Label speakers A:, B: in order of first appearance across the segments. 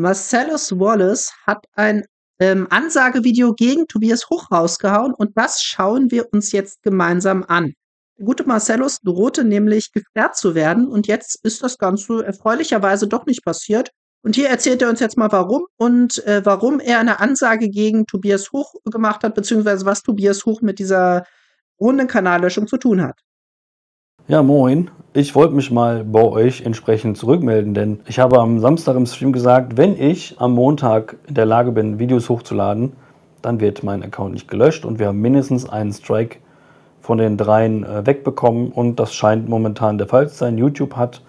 A: Marcellus Wallace hat ein ähm, Ansagevideo gegen Tobias Huch rausgehauen und das schauen wir uns jetzt gemeinsam an. Der gute Marcellus drohte nämlich gesperrt zu werden und jetzt ist das Ganze erfreulicherweise doch nicht passiert. Und hier erzählt er uns jetzt mal warum und äh, warum er eine Ansage gegen Tobias Huch gemacht hat, beziehungsweise was Tobias Huch mit dieser runden Kanallöschung zu tun hat.
B: Ja, moin. Ich wollte mich mal bei euch entsprechend zurückmelden, denn ich habe am Samstag im Stream gesagt, wenn ich am Montag in der Lage bin, Videos hochzuladen, dann wird mein Account nicht gelöscht und wir haben mindestens einen Strike von den dreien äh, wegbekommen und das scheint momentan der Fall zu sein. YouTube hat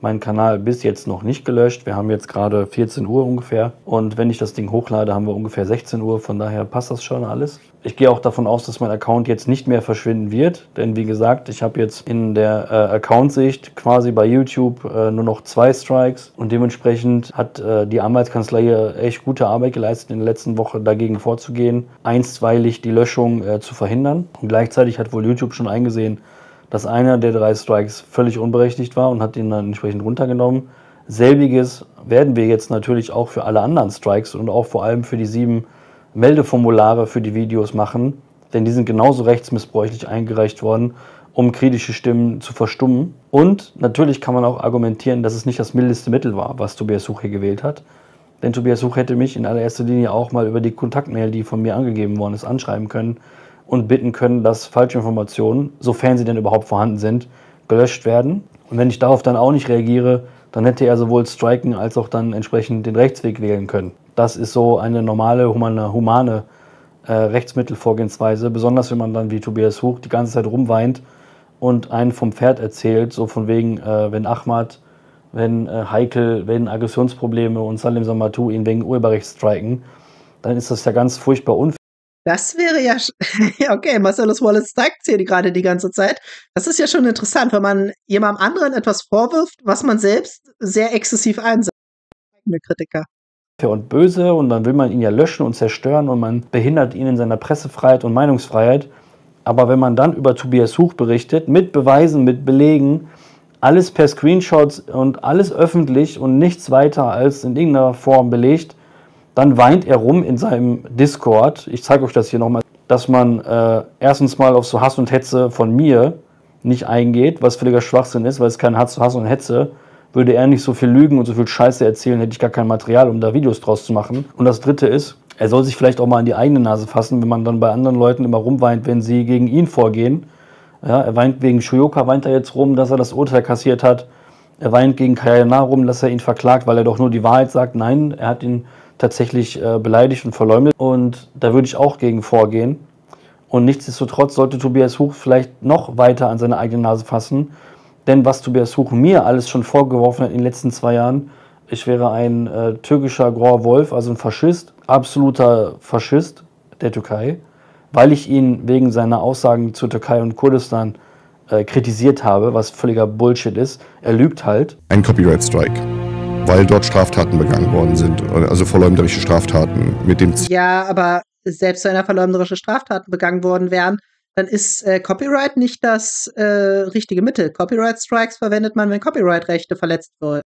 B: meinen Kanal bis jetzt noch nicht gelöscht. Wir haben jetzt gerade 14 Uhr ungefähr und wenn ich das Ding hochlade, haben wir ungefähr 16 Uhr. Von daher passt das schon alles. Ich gehe auch davon aus, dass mein Account jetzt nicht mehr verschwinden wird, denn wie gesagt, ich habe jetzt in der äh, Account-Sicht quasi bei YouTube äh, nur noch zwei Strikes und dementsprechend hat äh, die Anwaltskanzlei hier echt gute Arbeit geleistet in der letzten Woche dagegen vorzugehen, einstweilig die Löschung äh, zu verhindern. Und gleichzeitig hat wohl YouTube schon eingesehen, dass einer der drei Strikes völlig unberechtigt war und hat ihn dann entsprechend runtergenommen. Selbiges werden wir jetzt natürlich auch für alle anderen Strikes und auch vor allem für die sieben Meldeformulare für die Videos machen, denn die sind genauso rechtsmissbräuchlich eingereicht worden, um kritische Stimmen zu verstummen. Und natürlich kann man auch argumentieren, dass es nicht das mildeste Mittel war, was Tobias Such hier gewählt hat. Denn Tobias Such hätte mich in allererster Linie auch mal über die Kontaktmail, die von mir angegeben worden ist, anschreiben können und bitten können, dass falsche Informationen, sofern sie denn überhaupt vorhanden sind, gelöscht werden. Und wenn ich darauf dann auch nicht reagiere, dann hätte er sowohl striken als auch dann entsprechend den Rechtsweg wählen können. Das ist so eine normale, humane, humane äh, Rechtsmittelvorgehensweise, besonders wenn man dann wie Tobias Huch die ganze Zeit rumweint und einen vom Pferd erzählt, so von wegen, äh, wenn Ahmad, wenn äh, Heikel, wenn Aggressionsprobleme und Salim Samatu ihn wegen Urheberrechts striken, dann ist das ja ganz furchtbar unfair.
A: Das wäre ja, ja okay, Marcellus Wallace zeigt es hier gerade die ganze Zeit. Das ist ja schon interessant, wenn man jemandem anderen etwas vorwirft, was man selbst sehr exzessiv einsetzt. Eigene Kritiker
B: und böse und dann will man ihn ja löschen und zerstören und man behindert ihn in seiner Pressefreiheit und Meinungsfreiheit. Aber wenn man dann über Tobias Huch berichtet, mit Beweisen, mit Belegen, alles per Screenshots und alles öffentlich und nichts weiter als in irgendeiner Form belegt, dann weint er rum in seinem Discord. Ich zeige euch das hier nochmal, dass man äh, erstens mal auf so Hass und Hetze von mir nicht eingeht, was völliger Schwachsinn ist, weil es kein Hass, Hass und Hetze würde er nicht so viel lügen und so viel Scheiße erzählen, hätte ich gar kein Material, um da Videos draus zu machen. Und das dritte ist, er soll sich vielleicht auch mal an die eigene Nase fassen, wenn man dann bei anderen Leuten immer rumweint, wenn sie gegen ihn vorgehen. Ja, er weint wegen Shuyoka, weint er jetzt rum, dass er das Urteil kassiert hat. Er weint gegen Kayana rum, dass er ihn verklagt, weil er doch nur die Wahrheit sagt. Nein, er hat ihn tatsächlich äh, beleidigt und verleumdet. Und da würde ich auch gegen vorgehen. Und nichtsdestotrotz sollte Tobias Huch vielleicht noch weiter an seine eigene Nase fassen. Denn was Tobias Huch mir alles schon vorgeworfen hat in den letzten zwei Jahren, ich wäre ein äh, türkischer Grauer Wolf, also ein Faschist, absoluter Faschist der Türkei, weil ich ihn wegen seiner Aussagen zur Türkei und Kurdistan äh, kritisiert habe, was völliger Bullshit ist. Er lügt halt.
C: Ein Copyright Strike weil dort Straftaten begangen worden sind, also verleumderische Straftaten mit dem
A: Ziel. Ja, aber selbst wenn da verleumderische Straftaten begangen worden wären, dann ist äh, Copyright nicht das äh, richtige Mittel. Copyright Strikes verwendet man, wenn Copyright-Rechte verletzt werden.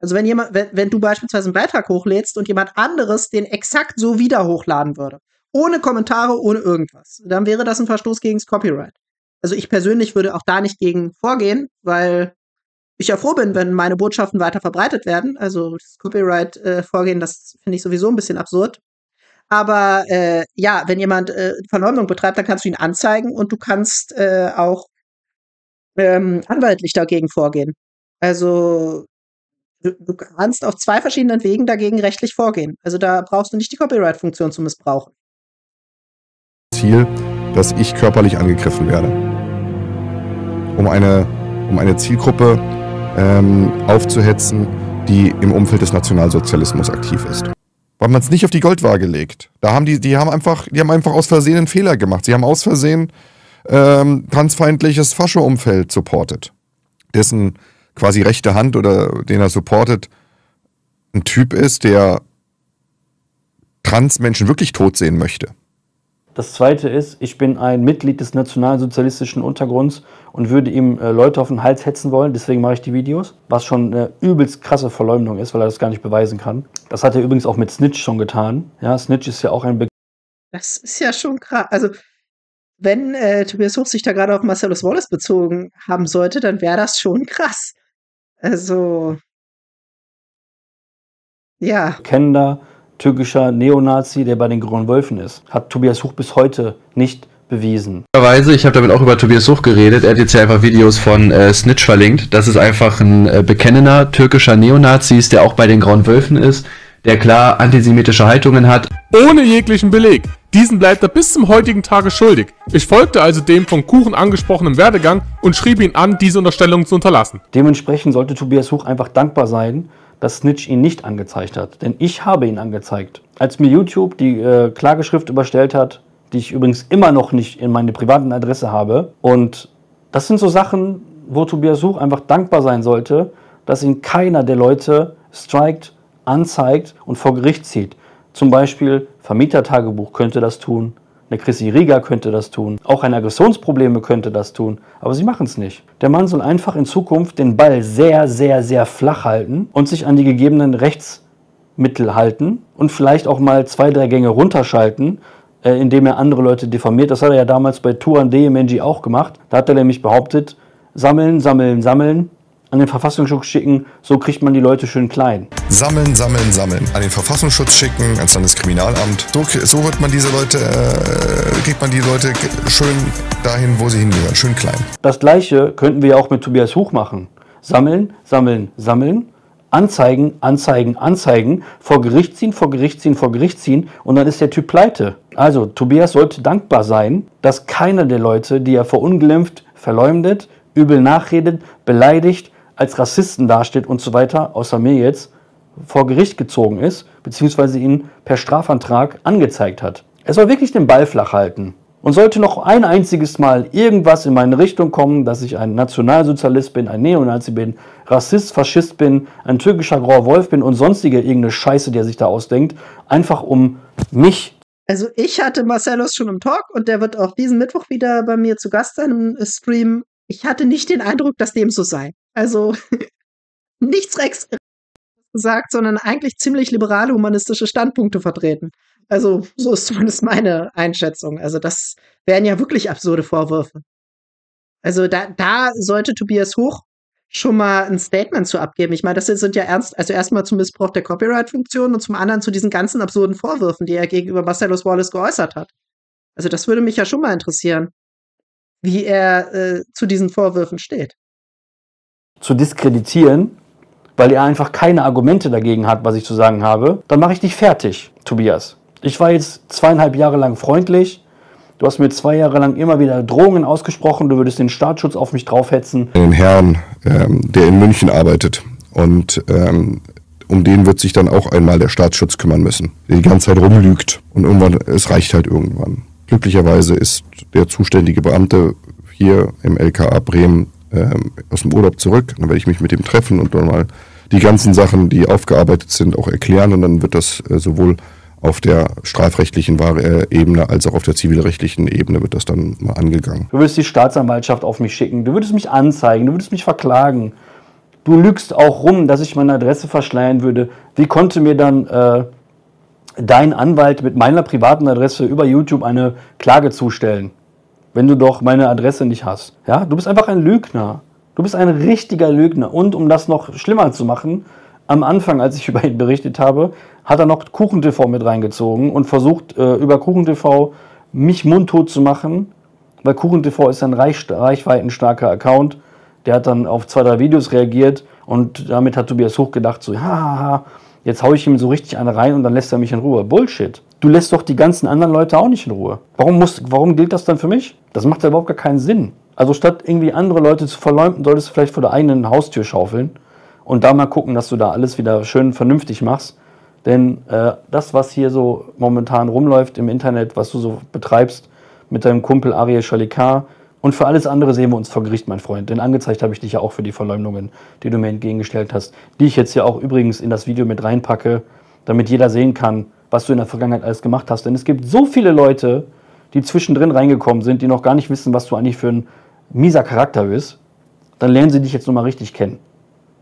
A: Also wenn jemand, wenn, wenn du beispielsweise einen Beitrag hochlädst und jemand anderes den exakt so wieder hochladen würde, ohne Kommentare, ohne irgendwas, dann wäre das ein Verstoß gegen das Copyright. Also ich persönlich würde auch da nicht gegen vorgehen, weil ich ja froh bin, wenn meine Botschaften weiter verbreitet werden. Also das Copyright-Vorgehen, äh, das finde ich sowieso ein bisschen absurd. Aber äh, ja, wenn jemand äh, Verleumdung betreibt, dann kannst du ihn anzeigen und du kannst äh, auch ähm, anwaltlich dagegen vorgehen. Also du, du kannst auf zwei verschiedenen Wegen dagegen rechtlich vorgehen. Also da brauchst du nicht die Copyright-Funktion zu missbrauchen.
C: Ziel, dass ich körperlich angegriffen werde. Um eine, um eine Zielgruppe ähm, aufzuhetzen, die im Umfeld des Nationalsozialismus aktiv ist. Weil man es nicht auf die Goldwaage legt. Da haben die, die haben einfach, die haben einfach aus Versehen einen Fehler gemacht. Sie haben aus Versehen ähm, transfeindliches Fascho-Umfeld supportet. Dessen quasi rechte Hand oder den er supportet, ein Typ ist, der Transmenschen wirklich tot sehen möchte.
B: Das zweite ist, ich bin ein Mitglied des nationalsozialistischen Untergrunds und würde ihm äh, Leute auf den Hals hetzen wollen, deswegen mache ich die Videos, was schon eine übelst krasse Verleumdung ist, weil er das gar nicht beweisen kann. Das hat er übrigens auch mit Snitch schon getan. Ja, Snitch ist ja auch ein Be
A: Das ist ja schon krass. Also, wenn äh, Tobias Hoch sich da gerade auf Marcellus Wallace bezogen haben sollte, dann wäre das schon krass. Also, ja.
B: bekennender türkischer Neonazi, der bei den Grauen Wölfen ist. Hat Tobias Huch bis heute nicht bewiesen.
D: Weise, ich habe damit auch über Tobias Such geredet. Er hat jetzt ja einfach Videos von äh, Snitch verlinkt. Das ist einfach ein äh, bekennender türkischer Neonazis, der auch bei den Grauen Wölfen ist, der klar antisemitische Haltungen hat.
E: Ohne jeglichen Beleg. Diesen bleibt er bis zum heutigen Tage schuldig. Ich folgte also dem von Kuchen angesprochenen Werdegang und schrieb ihn an, diese Unterstellung zu unterlassen.
B: Dementsprechend sollte Tobias Huch einfach dankbar sein, dass Snitch ihn nicht angezeigt hat. Denn ich habe ihn angezeigt. Als mir YouTube die äh, Klageschrift überstellt hat, die ich übrigens immer noch nicht in meine privaten Adresse habe. Und das sind so Sachen, wo Tobias Huch einfach dankbar sein sollte, dass ihn keiner der Leute strikt, anzeigt und vor Gericht zieht. Zum Beispiel Vermietertagebuch könnte das tun, eine Chrissy Rieger könnte das tun, auch ein Aggressionsprobleme könnte das tun, aber sie machen es nicht. Der Mann soll einfach in Zukunft den Ball sehr, sehr, sehr flach halten und sich an die gegebenen Rechtsmittel halten und vielleicht auch mal zwei, drei Gänge runterschalten, äh, indem er andere Leute diffamiert. Das hat er ja damals bei Turan Deyemenji auch gemacht. Da hat er nämlich behauptet, sammeln, sammeln, sammeln, an den Verfassungsschutz schicken, so kriegt man die Leute schön klein.
C: Sammeln, sammeln, sammeln. An den Verfassungsschutz schicken, ans Landeskriminalamt. So, so wird man diese Leute, äh, kriegt man die Leute schön dahin, wo sie hingehören, schön klein.
B: Das gleiche könnten wir auch mit Tobias Huch machen. Sammeln, sammeln, sammeln. Anzeigen, anzeigen, anzeigen, vor Gericht ziehen, vor Gericht ziehen, vor Gericht ziehen und dann ist der Typ pleite. Also Tobias sollte dankbar sein, dass keiner der Leute, die er verunglimpft, verleumdet, übel nachredet, beleidigt, als Rassisten dasteht und so weiter, außer mir jetzt, vor Gericht gezogen ist, beziehungsweise ihn per Strafantrag angezeigt hat. Er soll wirklich den Ball flach halten. Und sollte noch ein einziges Mal irgendwas in meine Richtung kommen, dass ich ein Nationalsozialist bin, ein Neonazi bin, Rassist, Faschist bin, ein türkischer grauer Wolf bin und sonstige irgendeine Scheiße, die er sich da ausdenkt, einfach um mich.
A: Also ich hatte Marcellus schon im Talk und der wird auch diesen Mittwoch wieder bei mir zu Gast sein im Stream. Ich hatte nicht den Eindruck, dass dem so sei. Also nichts Rex gesagt, sondern eigentlich ziemlich liberale humanistische Standpunkte vertreten. Also so ist zumindest meine Einschätzung. Also das wären ja wirklich absurde Vorwürfe. Also da, da sollte Tobias Hoch schon mal ein Statement zu abgeben. Ich meine, das sind ja ernst, also erstmal zum Missbrauch der Copyright-Funktion und zum anderen zu diesen ganzen absurden Vorwürfen, die er gegenüber Marcellus Wallace geäußert hat. Also das würde mich ja schon mal interessieren, wie er äh, zu diesen Vorwürfen steht
B: zu diskreditieren, weil er einfach keine Argumente dagegen hat, was ich zu sagen habe, dann mache ich dich fertig, Tobias. Ich war jetzt zweieinhalb Jahre lang freundlich. Du hast mir zwei Jahre lang immer wieder Drohungen ausgesprochen, du würdest den Staatsschutz auf mich draufhetzen.
C: Den Herrn, ähm, der in München arbeitet und ähm, um den wird sich dann auch einmal der Staatsschutz kümmern müssen, der die ganze Zeit rumlügt und irgendwann, es reicht halt irgendwann. Glücklicherweise ist der zuständige Beamte hier im LKA Bremen ähm, aus dem Urlaub zurück. Dann werde ich mich mit ihm treffen und dann mal die ganzen Sachen, die aufgearbeitet sind, auch erklären. Und dann wird das äh, sowohl auf der strafrechtlichen äh, Ebene als auch auf der zivilrechtlichen Ebene wird das dann mal angegangen.
B: Du würdest die Staatsanwaltschaft auf mich schicken, du würdest mich anzeigen, du würdest mich verklagen. Du lügst auch rum, dass ich meine Adresse verschleiern würde. Wie konnte mir dann äh, dein Anwalt mit meiner privaten Adresse über YouTube eine Klage zustellen? Wenn du doch meine Adresse nicht hast. Ja, du bist einfach ein Lügner. Du bist ein richtiger Lügner. Und um das noch schlimmer zu machen, am Anfang, als ich über ihn berichtet habe, hat er noch KuchenTV mit reingezogen und versucht, äh, über KuchenTV mich mundtot zu machen, weil KuchenTV ist ein reich, reichweitenstarker Account. Der hat dann auf zwei, drei Videos reagiert und damit hat Tobias Hoch gedacht, so, ja, jetzt haue ich ihm so richtig eine rein und dann lässt er mich in Ruhe. Bullshit. Du lässt doch die ganzen anderen Leute auch nicht in Ruhe. Warum, muss, warum gilt das dann für mich? Das macht ja überhaupt gar keinen Sinn. Also statt irgendwie andere Leute zu verleumden, solltest du vielleicht vor der eigenen Haustür schaufeln und da mal gucken, dass du da alles wieder schön vernünftig machst. Denn äh, das, was hier so momentan rumläuft im Internet, was du so betreibst mit deinem Kumpel Ariel Shalikar, und für alles andere sehen wir uns vor Gericht, mein Freund. Denn angezeigt habe ich dich ja auch für die Verleumdungen, die du mir entgegengestellt hast. Die ich jetzt ja auch übrigens in das Video mit reinpacke, damit jeder sehen kann, was du in der Vergangenheit alles gemacht hast. Denn es gibt so viele Leute, die zwischendrin reingekommen sind, die noch gar nicht wissen, was du eigentlich für ein mieser Charakter bist, dann lernen sie dich jetzt nochmal richtig kennen.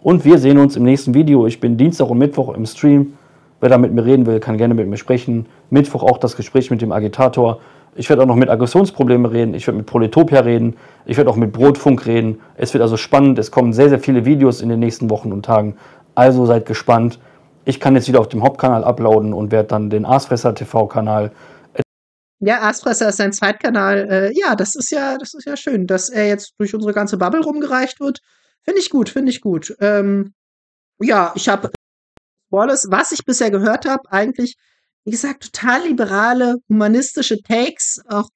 B: Und wir sehen uns im nächsten Video. Ich bin Dienstag und Mittwoch im Stream. Wer da mit mir reden will, kann gerne mit mir sprechen. Mittwoch auch das Gespräch mit dem Agitator. Ich werde auch noch mit Aggressionsproblemen reden. Ich werde mit Proletopia reden. Ich werde auch mit Brotfunk reden. Es wird also spannend. Es kommen sehr, sehr viele Videos in den nächsten Wochen und Tagen. Also seid gespannt. Ich kann jetzt wieder auf dem Hauptkanal uploaden und werde dann den Aasfresser TV-Kanal
A: ja, Aasfresser ist sein Zweitkanal. Äh, ja, das ist ja, das ist ja schön, dass er jetzt durch unsere ganze Bubble rumgereicht wird. Finde ich gut, finde ich gut. Ähm, ja, ich habe Wallace, was ich bisher gehört habe, eigentlich, wie gesagt, total liberale, humanistische Takes. Auch,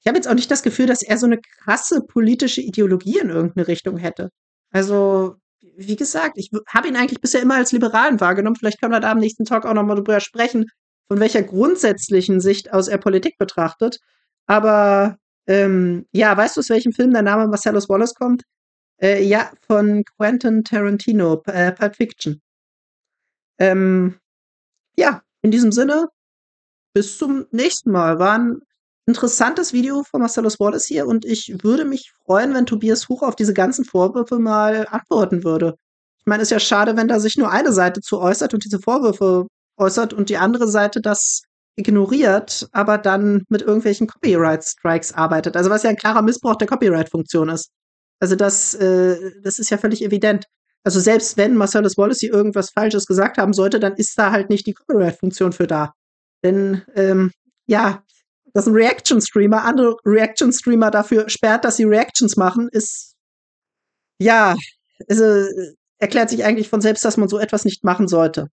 A: ich habe jetzt auch nicht das Gefühl, dass er so eine krasse politische Ideologie in irgendeine Richtung hätte. Also, wie gesagt, ich habe ihn eigentlich bisher immer als Liberalen wahrgenommen. Vielleicht können wir da am nächsten Talk auch nochmal drüber sprechen, von welcher grundsätzlichen Sicht aus er Politik betrachtet. Aber ähm, ja, weißt du, aus welchem Film der Name Marcellus Wallace kommt? Äh, ja, von Quentin Tarantino, äh, Pulp Fiction. Ähm, ja, in diesem Sinne, bis zum nächsten Mal. War ein interessantes Video von Marcellus Wallace hier und ich würde mich freuen, wenn Tobias Huch auf diese ganzen Vorwürfe mal antworten würde. Ich meine, es ist ja schade, wenn da sich nur eine Seite zu äußert und diese Vorwürfe äußert und die andere Seite das ignoriert, aber dann mit irgendwelchen Copyright-Strikes arbeitet. Also was ja ein klarer Missbrauch der Copyright-Funktion ist. Also das, äh, das ist ja völlig evident. Also selbst wenn Marcellus Wallace hier irgendwas Falsches gesagt haben sollte, dann ist da halt nicht die Copyright-Funktion für da. Denn ähm, ja, dass ein Reaction-Streamer andere Reaction-Streamer dafür sperrt, dass sie Reactions machen, ist ja, also erklärt sich eigentlich von selbst, dass man so etwas nicht machen sollte.